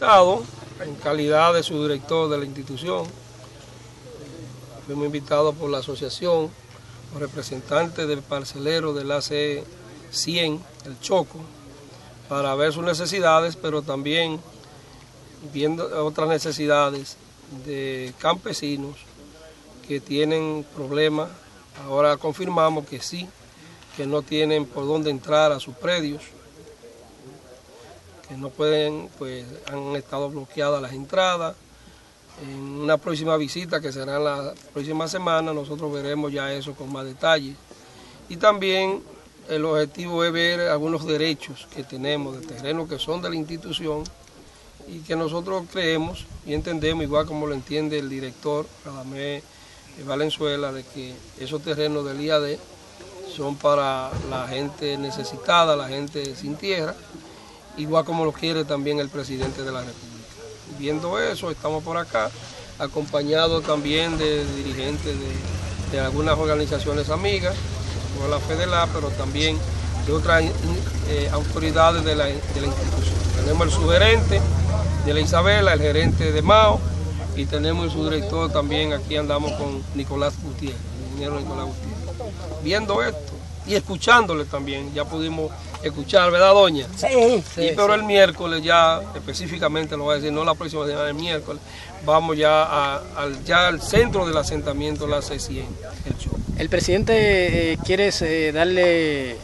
invitado en calidad de su director de la institución. Fuimos invitados por la asociación, los representantes del parcelero del AC 100, el Choco, para ver sus necesidades, pero también viendo otras necesidades de campesinos que tienen problemas. Ahora confirmamos que sí, que no tienen por dónde entrar a sus predios, que no pueden, pues han estado bloqueadas las entradas. En una próxima visita que será en la próxima semana nosotros veremos ya eso con más detalle. Y también el objetivo es ver algunos derechos que tenemos de terreno que son de la institución y que nosotros creemos y entendemos, igual como lo entiende el director Radamé Valenzuela, de que esos terrenos del IAD son para la gente necesitada, la gente sin tierra, igual como lo quiere también el presidente de la República. Viendo eso, estamos por acá, acompañados también de dirigentes de, algunas organizaciones amigas, como la FEDELA, pero también de otras eh, autoridades de la, institución. Tenemos el sugerente de la Isabela, el gerente de Mao, y tenemos el subdirector también, aquí andamos con Nicolás Gutiérrez, el ingeniero Nicolás Gutiérrez. Viendo esto y escuchándole también, ya pudimos escuchar, ¿verdad, doña? Sí, sí. pero el miércoles ya, específicamente lo voy a decir, no la próxima semana, el miércoles, vamos ya, al, ya al centro del asentamiento, la C100, el show. El presidente eh, quiere eh, darle